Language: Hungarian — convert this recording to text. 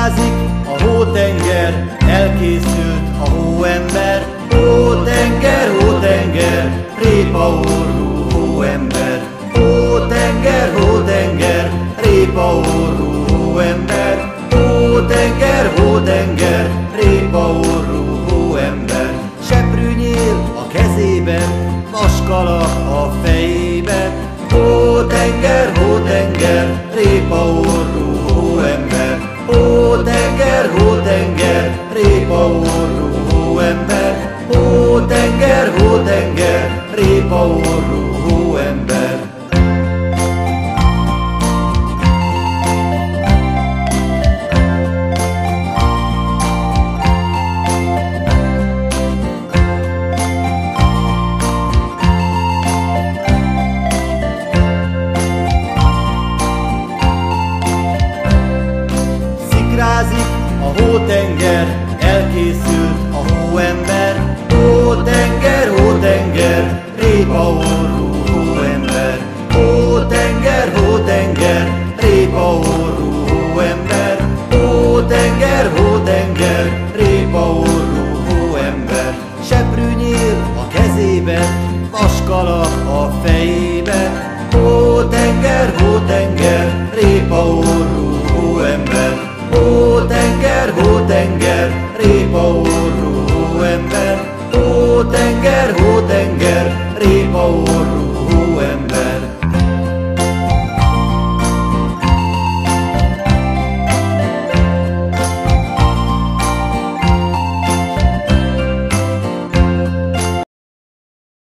virázik a hótenger, elkészült a hóember. Hótenger, hótenger, répa orrú hóember. Hótenger, hótenger, répa orrú hóember. Hótenger, hótenger, répa orrú hóember. Seprűnyél a kezében, vaskala a fejében. Hótenger, hótenger, répa orrú Hó tenger, hó tenger, répa orrú hóember. Hó tenger, hó tenger, répa orrú Szikrázik a hótenger, elkészült a hóember. Hótenger, hótenger, répa orrú hóember. Hótenger, hótenger, répa orrú hóember. Hótenger, hótenger, répa orrú hóember. Seprű nyíl a kezében, vaskalap a fejében. Hótenger, hótenger, répa orrú hóember. Hótenger, hótenger, répa orrú hóember, Hótenger, hótenger, répa orrú